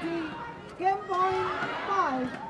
penalty, game point five.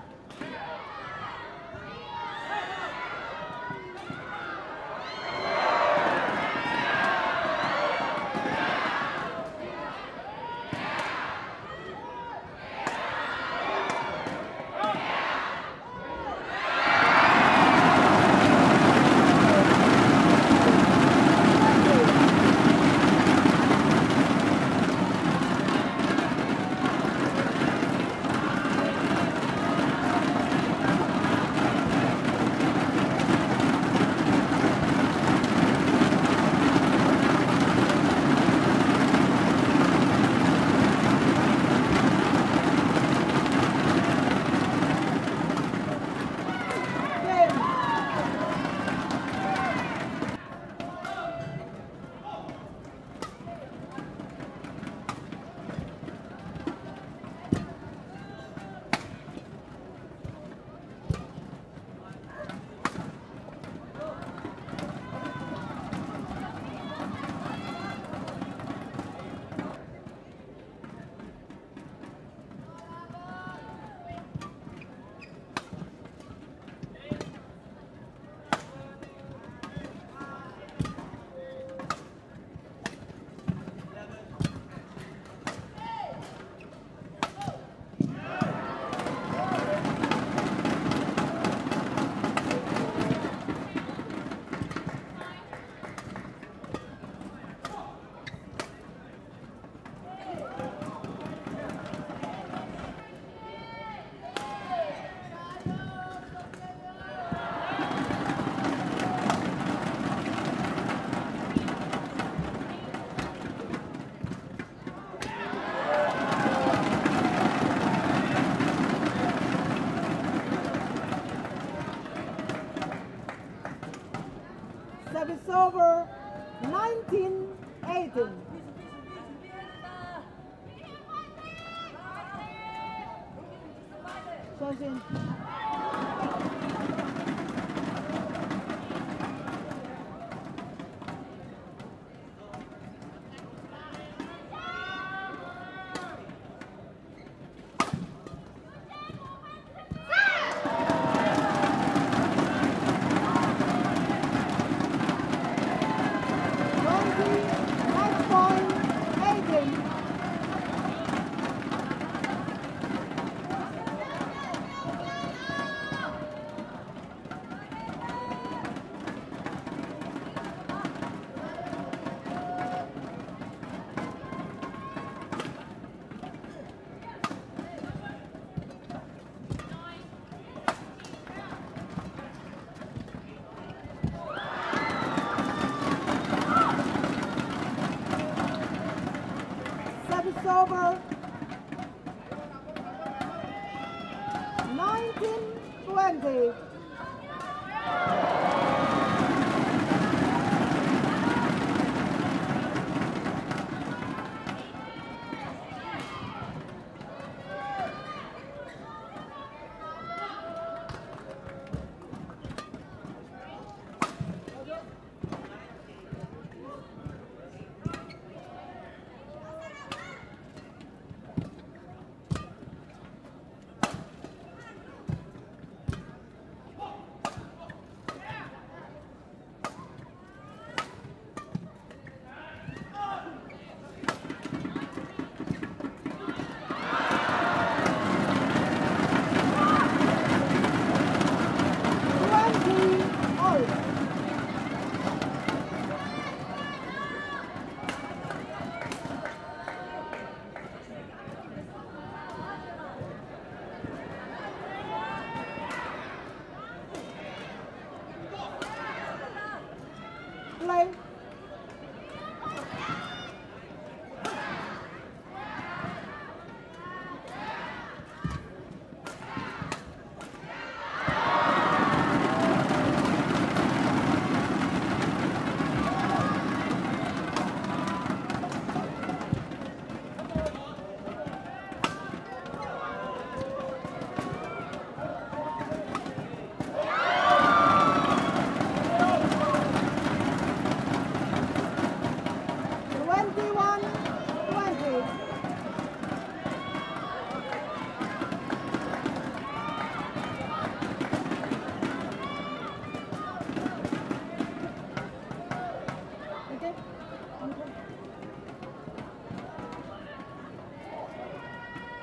19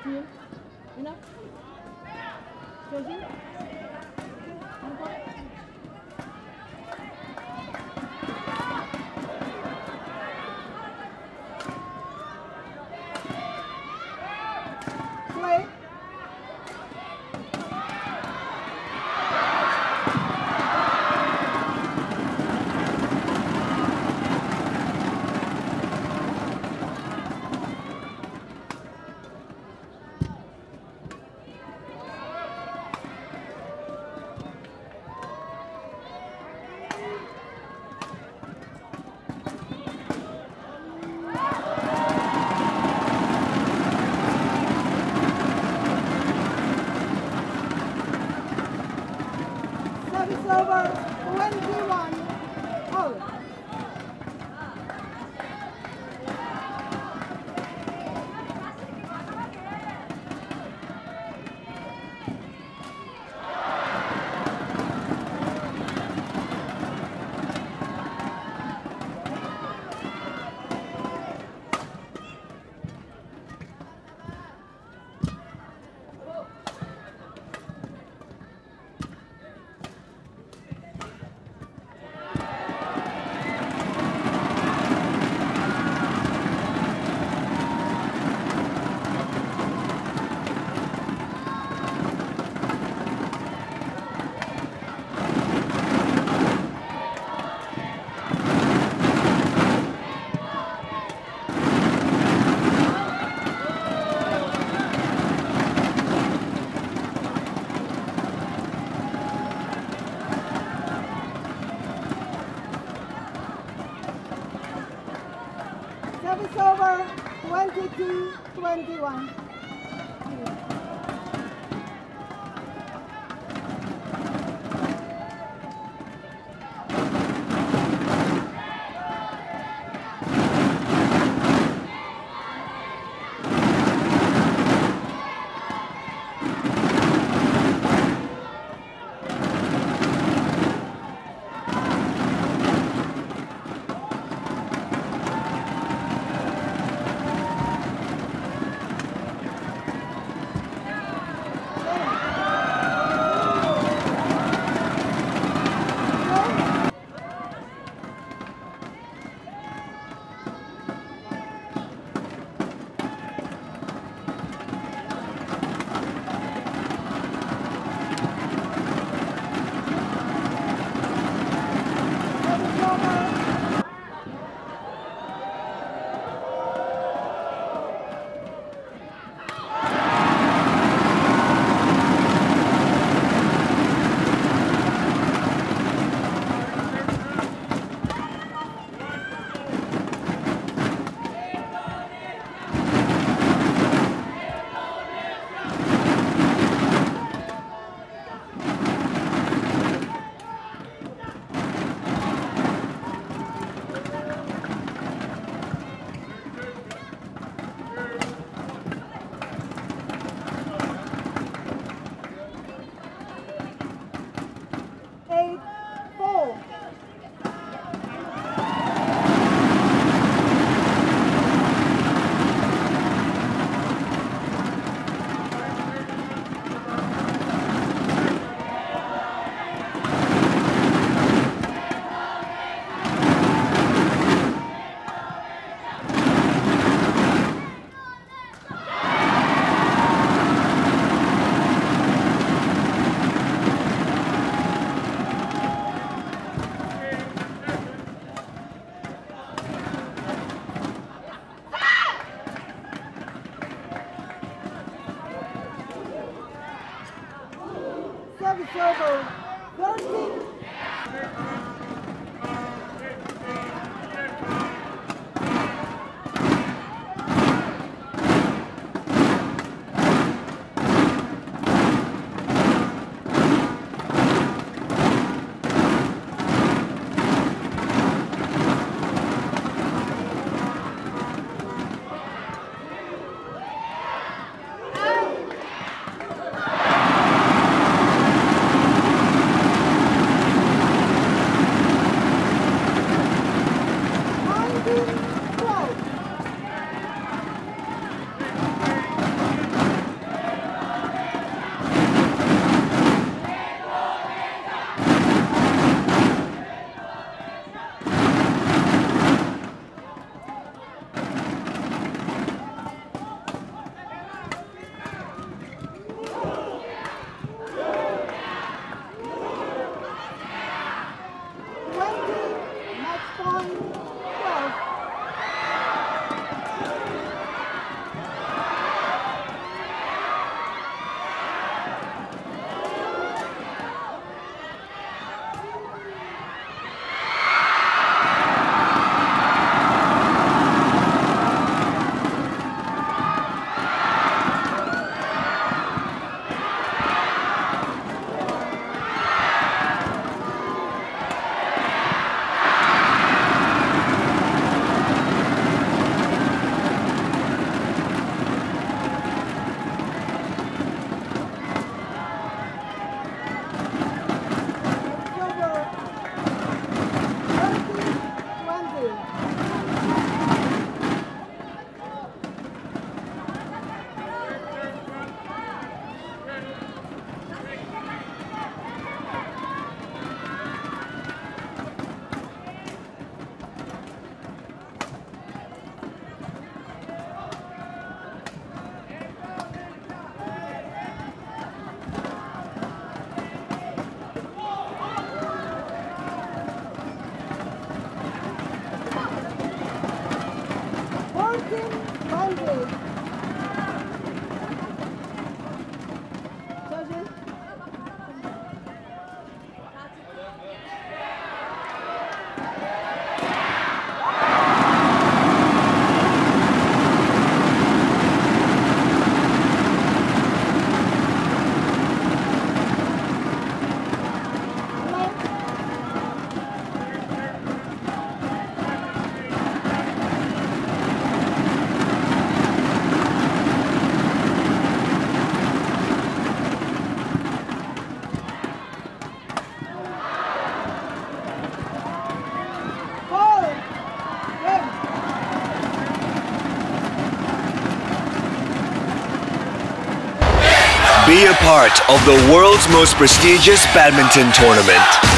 心，你呢？小心。Service over 2221. Service over. Thirty. Part of the world's most prestigious badminton tournament.